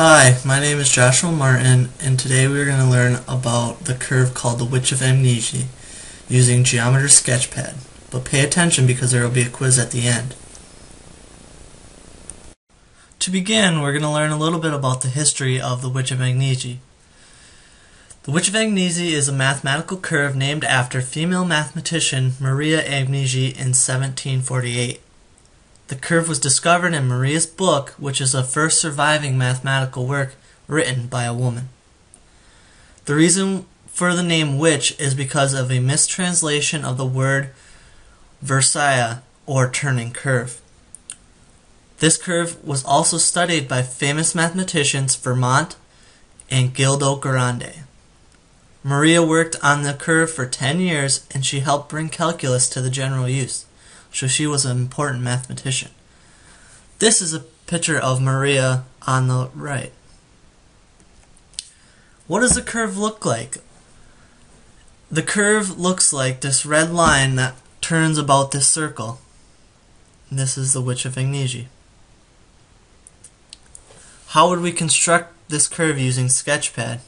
Hi, my name is Joshua Martin, and today we're going to learn about the curve called the Witch of Agnesi using Geometer's Sketchpad. But pay attention because there will be a quiz at the end. To begin, we're going to learn a little bit about the history of the Witch of Agnesi. The Witch of Agnesi is a mathematical curve named after female mathematician Maria Agnesi in 1748. The curve was discovered in Maria's book, which is the first surviving mathematical work written by a woman. The reason for the name witch is because of a mistranslation of the word versiera, or turning curve. This curve was also studied by famous mathematicians Fermat and Guido Grandi. Maria worked on the curve for 10 years and she helped bring calculus to the general use so she was an important mathematician. This is a picture of Maria on the right. What does the curve look like? The curve looks like this red line that turns about this circle. This is the Witch of Agnesi. How would we construct this curve using Sketchpad?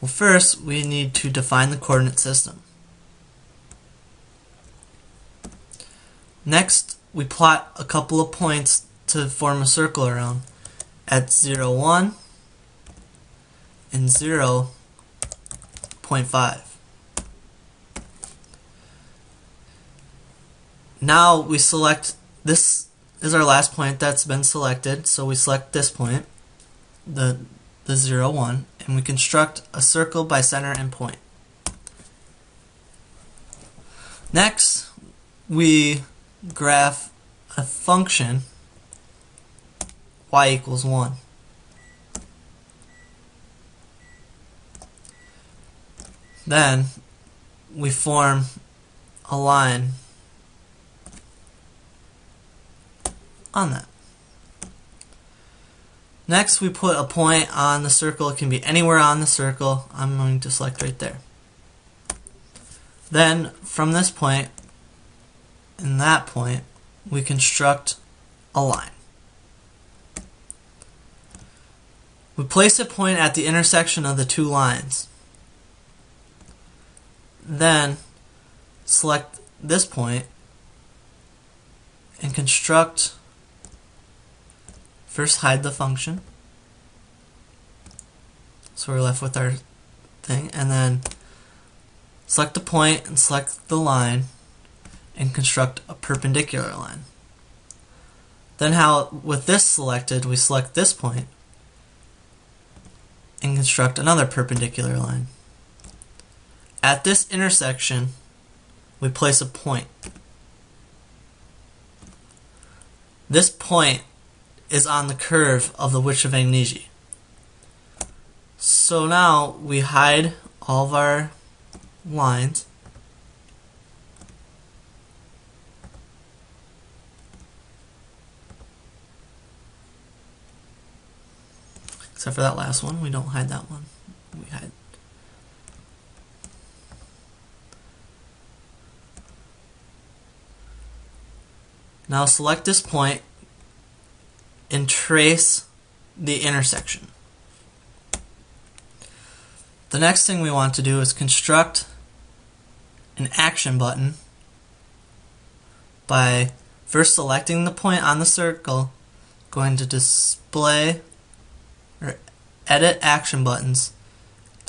Well, first we need to define the coordinate system. Next, we plot a couple of points to form a circle around at 0, 1 and 0, 0.5. Now we select, this is our last point that's been selected, so we select this point, the, the 0, 1, and we construct a circle by center and point. Next, we graph a function y equals 1. Then we form a line on that. Next we put a point on the circle. It can be anywhere on the circle. I'm going to select right there. Then from this point in that point, we construct a line. We place a point at the intersection of the two lines. Then select this point and construct first hide the function so we're left with our thing and then select the point and select the line and construct a perpendicular line. Then how, with this selected, we select this point and construct another perpendicular line. At this intersection, we place a point. This point is on the curve of the Witch of Agnesi. So now we hide all of our lines Except for that last one, we don't hide that one. We hide. Now select this point and trace the intersection. The next thing we want to do is construct an action button by first selecting the point on the circle, going to display edit action buttons,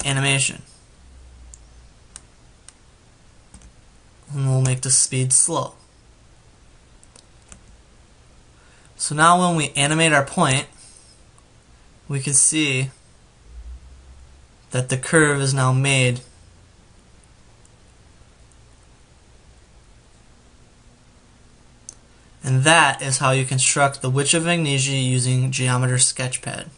animation. And we'll make the speed slow. So now when we animate our point, we can see that the curve is now made And that is how you construct the Witch of Agnesi using Geometer's Sketchpad.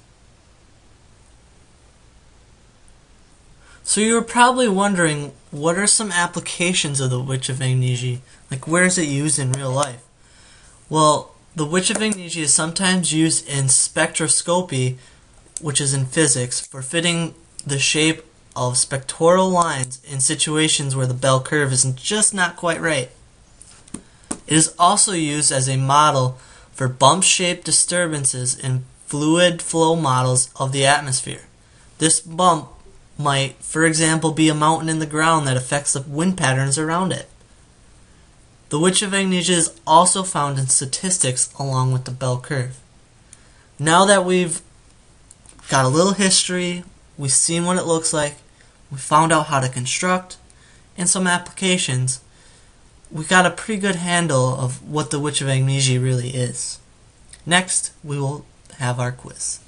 So you're probably wondering, what are some applications of the Witch of Agnesi? Like, where is it used in real life? Well, the Witch of Agnesi is sometimes used in spectroscopy, which is in physics, for fitting the shape of spectral lines in situations where the bell curve is just not quite right. It is also used as a model for bump-shaped disturbances in fluid flow models of the atmosphere. This bump might, for example, be a mountain in the ground that affects the wind patterns around it. The Witch of Agnesi is also found in statistics along with the bell curve. Now that we've got a little history, we've seen what it looks like, we found out how to construct, and some applications, we got a pretty good handle of what the Witch of Agnesi really is. Next, we will have our quiz.